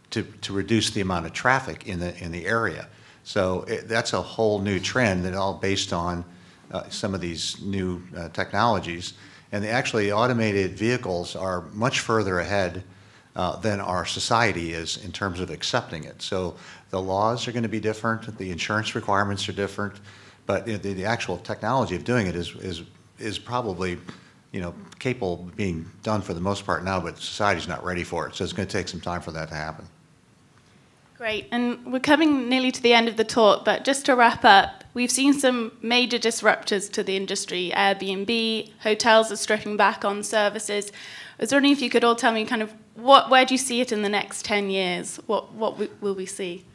to, to reduce the amount of traffic in the, in the area. So it, that's a whole new trend that all based on uh, some of these new uh, technologies. And the actually automated vehicles are much further ahead uh, than our society is in terms of accepting it. So the laws are going to be different, the insurance requirements are different, but the, the, actual technology of doing it is, is, is probably you know, capable of being done for the most part now, but society's not ready for it. So it's going to take some time for that to happen. Great. And we're coming nearly to the end of the talk, but just to wrap up, we've seen some major disruptors to the industry. Airbnb, hotels are stripping back on services. I was wondering if you could all tell me kind of what, where do you see it in the next 10 years? What, what will we see?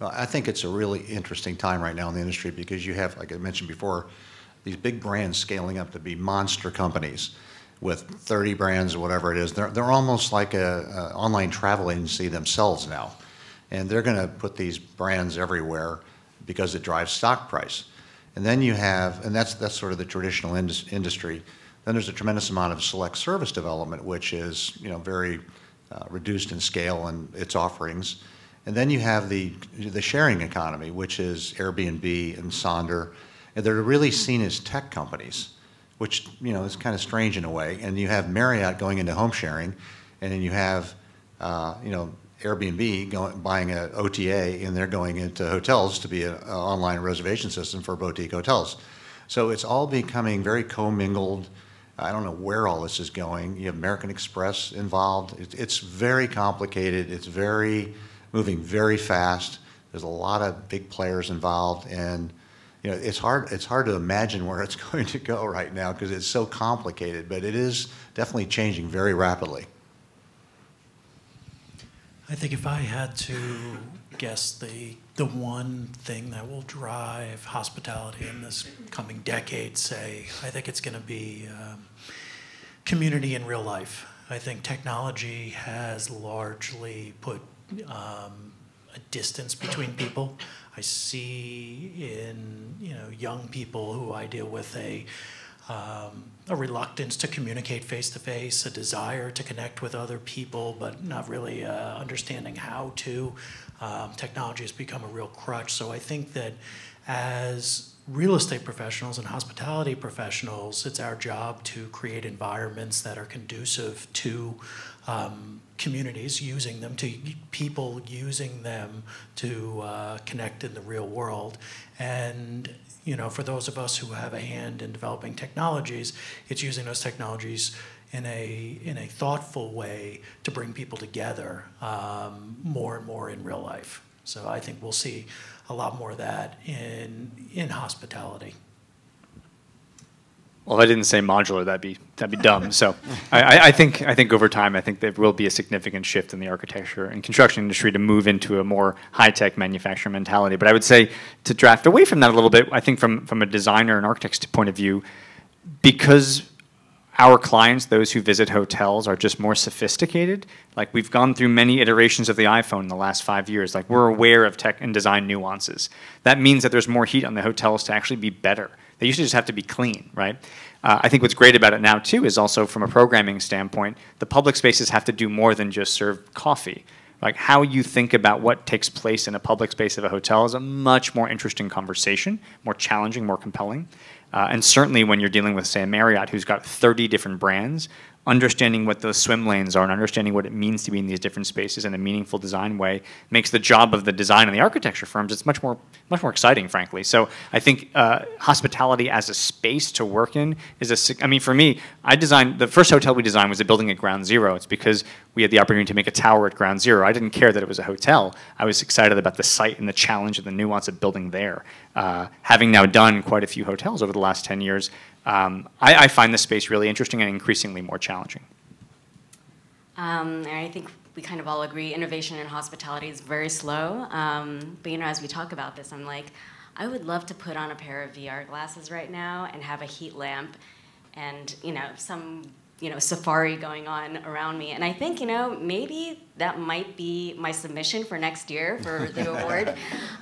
Well, I think it's a really interesting time right now in the industry because you have, like I mentioned before, these big brands scaling up to be monster companies with 30 brands or whatever it is. They're, they're almost like an online travel agency themselves now. And they're going to put these brands everywhere because it drives stock price. And then you have, and that's, that's sort of the traditional indus industry. Then there's a tremendous amount of select service development, which is you know, very uh, reduced in scale and its offerings. And then you have the, the sharing economy, which is Airbnb and Sonder. And they're really seen as tech companies, which you know is kind of strange in a way. And you have Marriott going into home sharing, and then you have uh, you know Airbnb going, buying an OTA, and they're going into hotels to be an online reservation system for boutique hotels. So it's all becoming very commingled I don't know where all this is going. You have American Express involved. It's, it's very complicated. It's very moving very fast. There's a lot of big players involved, and you know it's hard. It's hard to imagine where it's going to go right now because it's so complicated. But it is definitely changing very rapidly. I think if I had to guess the the one thing that will drive hospitality in this coming decade, say, I think it's going to be um, community in real life. I think technology has largely put um, a distance between people. I see in you know young people who I deal with a um, a reluctance to communicate face to face, a desire to connect with other people, but not really uh, understanding how to. Um, technology has become a real crutch. So I think that as real estate professionals and hospitality professionals, it's our job to create environments that are conducive to um, communities using them, to people using them to uh, connect in the real world. And you know, for those of us who have a hand in developing technologies, it's using those technologies in a in a thoughtful way to bring people together um, more and more in real life. So I think we'll see a lot more of that in in hospitality. Well, if I didn't say modular, that'd be that'd be dumb. So, I, I think I think over time, I think there will be a significant shift in the architecture and construction industry to move into a more high-tech manufacturing mentality. But I would say to draft away from that a little bit. I think from from a designer and architect's point of view, because our clients, those who visit hotels, are just more sophisticated. Like we've gone through many iterations of the iPhone in the last five years. Like we're aware of tech and design nuances. That means that there's more heat on the hotels to actually be better. They used to just have to be clean, right? Uh, I think what's great about it now too is also from a programming standpoint, the public spaces have to do more than just serve coffee. Like how you think about what takes place in a public space of a hotel is a much more interesting conversation, more challenging, more compelling. Uh, and certainly when you're dealing with, say, Marriott who's got 30 different brands, understanding what those swim lanes are and understanding what it means to be in these different spaces in a meaningful design way makes the job of the design and the architecture firms it's much more much more exciting frankly. So i think uh, hospitality as a space to work in is a i mean for me i designed the first hotel we designed was a building at ground zero. It's because we had the opportunity to make a tower at ground zero. I didn't care that it was a hotel. I was excited about the site and the challenge and the nuance of building there. Uh, having now done quite a few hotels over the last 10 years um, I, I, find this space really interesting and increasingly more challenging. Um, I think we kind of all agree innovation in hospitality is very slow. Um, but you know, as we talk about this, I'm like, I would love to put on a pair of VR glasses right now and have a heat lamp and you know some you know safari going on around me. And i think you know maybe that might be my submission for next year for the award.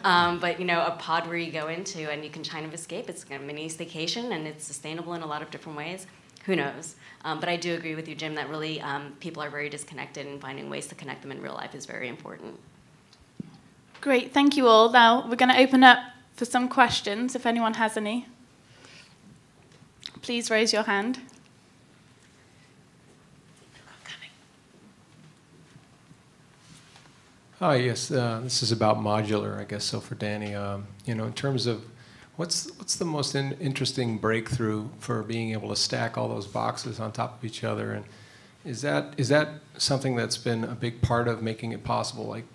Um, but you know a pod where you go into and you can kind of escape it's a mini staycation and it's sustainable in a lot of different ways. Who knows? Um, but i do agree with you jim that really um, people are very disconnected and finding ways to connect them in real life is very important. Great thank you all. Now we're going to open up for some questions if anyone has any. Please raise your hand Hi, yes, uh, this is about modular, I guess. So for Danny, um, you know, in terms of what's what's the most in, interesting breakthrough for being able to stack all those boxes on top of each other, and is that is that something that's been a big part of making it possible? Like,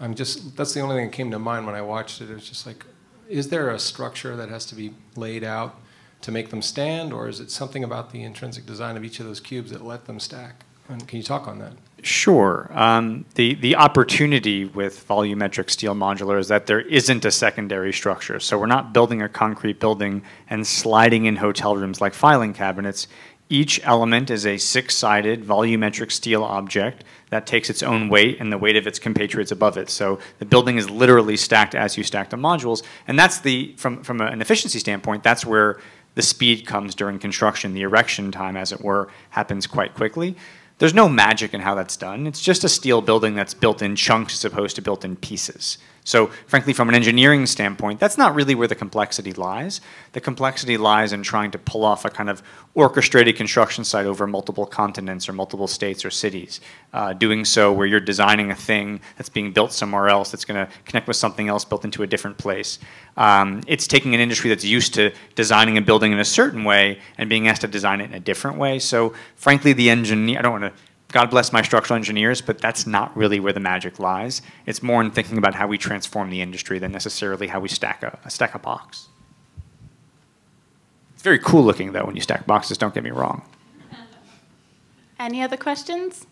I'm just that's the only thing that came to mind when I watched it. It was just like, is there a structure that has to be laid out to make them stand, or is it something about the intrinsic design of each of those cubes that let them stack? And can you talk on that? Sure. Um, the, the opportunity with volumetric steel modular is that there isn't a secondary structure. So we're not building a concrete building and sliding in hotel rooms like filing cabinets. Each element is a six-sided volumetric steel object that takes its own weight and the weight of its compatriots above it. So the building is literally stacked as you stack the modules. And that's the, from, from an efficiency standpoint, that's where the speed comes during construction. The erection time, as it were, happens quite quickly. There's no magic in how that's done. It's just a steel building that's built in chunks as opposed to built in pieces. So, frankly, from an engineering standpoint, that's not really where the complexity lies. The complexity lies in trying to pull off a kind of orchestrated construction site over multiple continents or multiple states or cities. Uh, doing so where you're designing a thing that's being built somewhere else that's going to connect with something else built into a different place. Um, it's taking an industry that's used to designing a building in a certain way and being asked to design it in a different way. So, frankly, the engineer, I don't want to God bless my structural engineers, but that's not really where the magic lies. It's more in thinking about how we transform the industry than necessarily how we stack a, stack a box. It's very cool looking, though, when you stack boxes, don't get me wrong. Any other questions?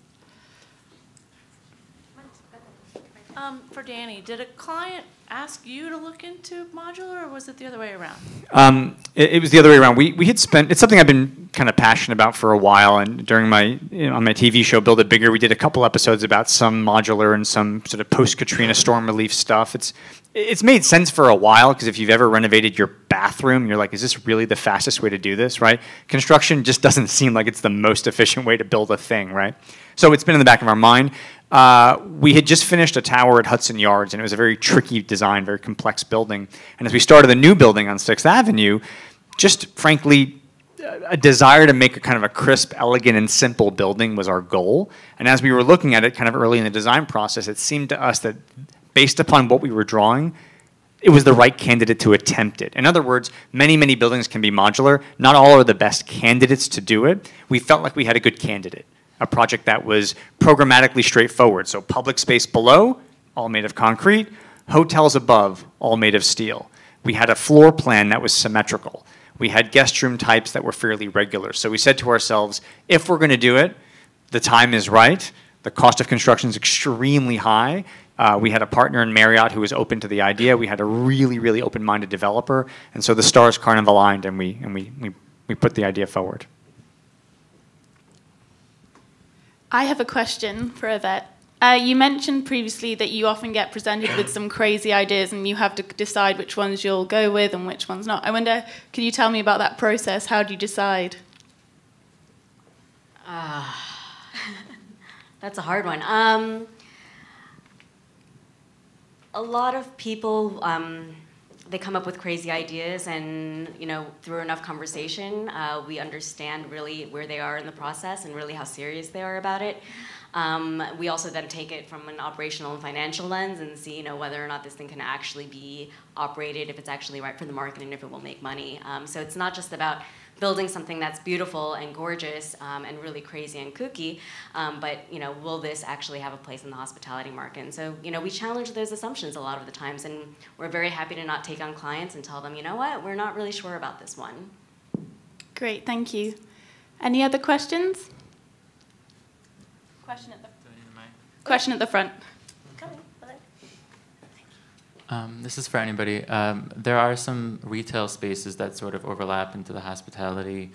Um, for Danny, did a client ask you to look into modular, or was it the other way around? Um, it, it, was the other way around. We, we had spent, it's something I've been kind of passionate about for a while, and during my, you know, on my TV show, Build It Bigger, we did a couple episodes about some modular and some sort of post-Katrina storm relief stuff. It's, it's made sense for a while, because if you've ever renovated your bathroom, you're like, is this really the fastest way to do this, right? Construction just doesn't seem like it's the most efficient way to build a thing, right? So it's been in the back of our mind. Uh, we had just finished a tower at Hudson Yards, and it was a very tricky design, very complex building. And as we started the new building on Sixth Avenue, just frankly, a desire to make a kind of a crisp, elegant, and simple building was our goal. And as we were looking at it kind of early in the design process, it seemed to us that based upon what we were drawing, it was the right candidate to attempt it. In other words, many, many buildings can be modular. Not all are the best candidates to do it. We felt like we had a good candidate, a project that was programmatically straightforward. So public space below, all made of concrete, hotels above, all made of steel. We had a floor plan that was symmetrical. We had guest room types that were fairly regular. So we said to ourselves, if we're going to do it, the time is right, the cost of construction is extremely high, uh, we had a partner in Marriott who was open to the idea. We had a really, really open-minded developer, and so the stars kind of aligned, and we and we we, we put the idea forward. I have a question for Yvette. Uh, you mentioned previously that you often get presented with some crazy ideas and you have to decide which ones you'll go with and which ones not. I wonder, can you tell me about that process? How do you decide? Uh, that's a hard one. Um, a lot of people um, they come up with crazy ideas and you know through enough conversation uh, we understand really where they are in the process and really how serious they are about it um, we also then take it from an operational and financial lens and see you know whether or not this thing can actually be operated if it's actually right for the market and if it will make money um, so it's not just about building something that's beautiful and gorgeous um, and really crazy and kooky, um, but you know, will this actually have a place in the hospitality market? And so, you know, we challenge those assumptions a lot of the times, and we're very happy to not take on clients and tell them, you know what, we're not really sure about this one. Great, thank you. Any other questions? Question at the, question at the front. Um, this is for anybody. Um, there are some retail spaces that sort of overlap into the hospitality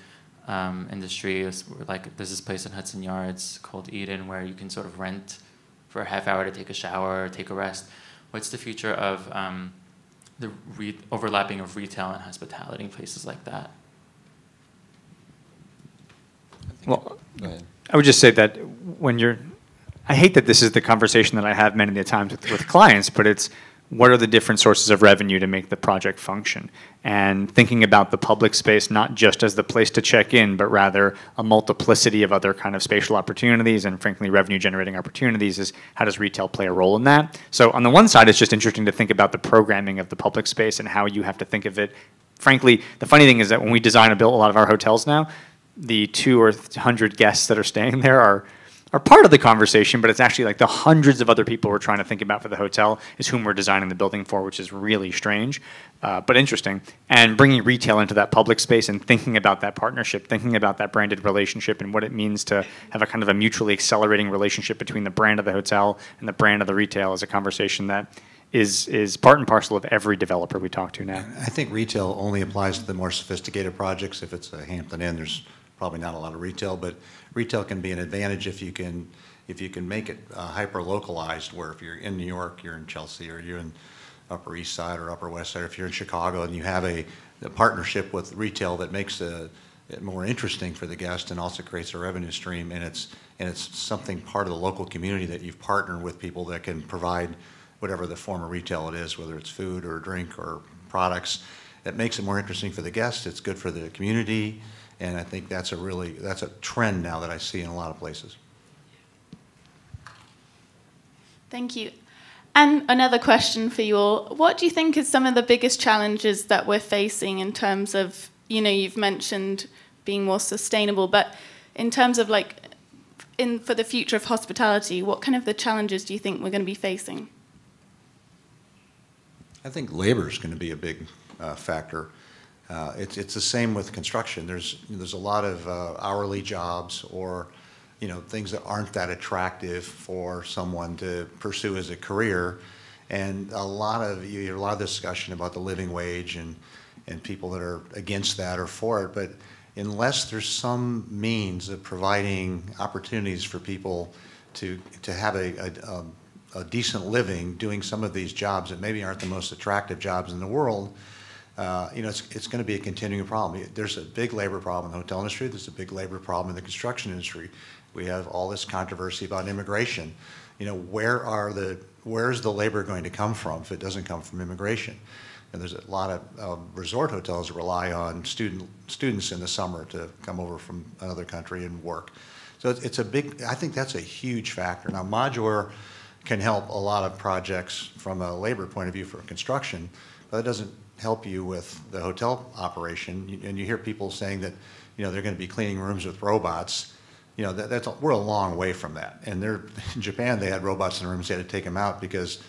um, industry. It's like there's this place in Hudson Yards called Eden where you can sort of rent for a half hour to take a shower or take a rest. What's the future of um, the overlapping of retail and hospitality in places like that? Well, I would just say that when you're, I hate that this is the conversation that I have many of the times with, with clients, but it's what are the different sources of revenue to make the project function? And thinking about the public space not just as the place to check in, but rather a multiplicity of other kind of spatial opportunities and frankly revenue generating opportunities is how does retail play a role in that? So on the one side, it's just interesting to think about the programming of the public space and how you have to think of it. Frankly, the funny thing is that when we design and build a lot of our hotels now, the two or hundred guests that are staying there are are part of the conversation, but it's actually like the hundreds of other people we're trying to think about for the hotel is whom we're designing the building for, which is really strange, uh, but interesting. And bringing retail into that public space and thinking about that partnership, thinking about that branded relationship and what it means to have a kind of a mutually accelerating relationship between the brand of the hotel and the brand of the retail is a conversation that is is part and parcel of every developer we talk to now. I think retail only applies to the more sophisticated projects. If it's a Hampton Inn, there's probably not a lot of retail, but retail can be an advantage if you can if you can make it uh, hyper localized. Where if you're in New York, you're in Chelsea, or you're in Upper East Side or Upper West Side, if you're in Chicago and you have a, a partnership with retail that makes the, it more interesting for the guest and also creates a revenue stream, and it's and it's something part of the local community that you've partnered with people that can provide whatever the form of retail it is, whether it's food or drink or products. It makes it more interesting for the guest. It's good for the community. And I think that's a really, that's a trend now that I see in a lot of places. Thank you. And another question for you all. What do you think is some of the biggest challenges that we're facing in terms of, you know, you've mentioned being more sustainable, but in terms of like, in for the future of hospitality, what kind of the challenges do you think we're going to be facing? I think labor is going to be a big uh, factor. Uh, it's, it's the same with construction. There's, there's a lot of uh, hourly jobs or you know, things that aren't that attractive for someone to pursue as a career. And a lot of you hear a lot of discussion about the living wage and, and people that are against that or for it. But unless there's some means of providing opportunities for people to, to have a, a, a, a decent living doing some of these jobs that maybe aren't the most attractive jobs in the world, uh, you know, it's, it's going to be a continuing problem. There's a big labor problem in the hotel industry. There's a big labor problem in the construction industry. We have all this controversy about immigration. You know, where are the where's the labor going to come from if it doesn't come from immigration? And there's a lot of um, resort hotels that rely on student students in the summer to come over from another country and work. So it's, it's a big. I think that's a huge factor. Now, modular can help a lot of projects from a labor point of view for construction but that doesn't help you with the hotel operation. And you hear people saying that, you know, they're going to be cleaning rooms with robots. You know, that, that's, we're a long way from that. And they're, in Japan, they had robots in the rooms, they had to take them out because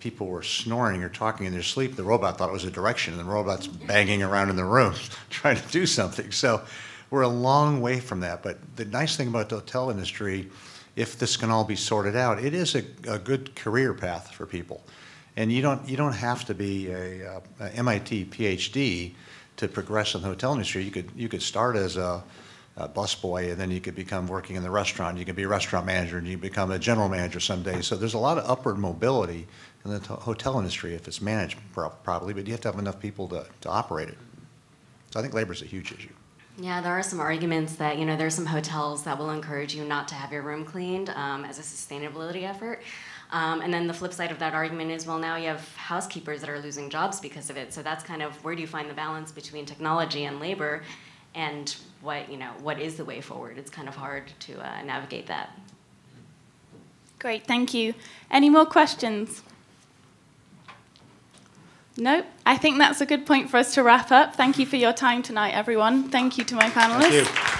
people were snoring or talking in their sleep. The robot thought it was a direction, and the robot's banging around in the room trying to do something. So we're a long way from that. But the nice thing about the hotel industry, if this can all be sorted out, it is a, a good career path for people. And you don't, you don't have to be a, uh, a MIT PhD to progress in the hotel industry. You could, you could start as a, a busboy, and then you could become working in the restaurant. You could be a restaurant manager, and you become a general manager someday. So there's a lot of upward mobility in the hotel industry if it's managed pro- properly, but you have to have enough people to, to operate it. So I think labor is a huge issue. Yeah, there are some arguments that, you know, there are some hotels that will encourage you not to have your room cleaned um, as a sustainability effort. Um, and then the flip side of that argument is, well, now you have housekeepers that are losing jobs because of it. So that's kind of where do you find the balance between technology and labor, and what you know, what is the way forward? It's kind of hard to uh, navigate that. Great, thank you. Any more questions? No, I think that's a good point for us to wrap up. Thank you for your time tonight, everyone. Thank you to my panelists. Thank you.